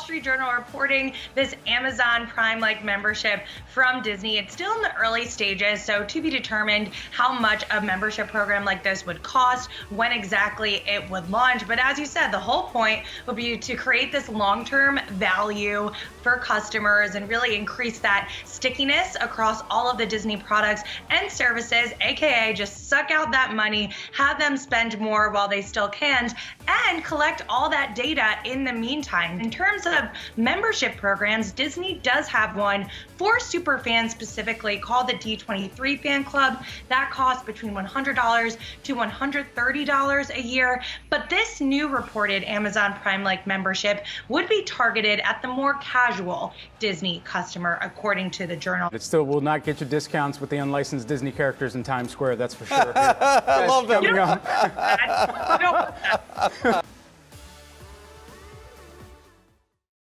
Street Journal reporting this Amazon Prime like membership from Disney. It's still in the early stages, so to be determined how much a membership program like this would cost, when exactly it would launch. But as you said, the whole point would be to create this long term value for customers and really increase that stickiness across all of the Disney products and services, aka just suck out that money, have them spend more while they still can, and collect all that data in the meantime. In terms of membership programs, Disney does have one for super fans specifically called the D23 Fan Club. That costs between $100 to $130 a year. But this new reported Amazon Prime like membership would be targeted at the more casual Disney customer, according to the journal. It still will not get you discounts with the unlicensed Disney characters in Times Square, that's for sure. I love that. You know,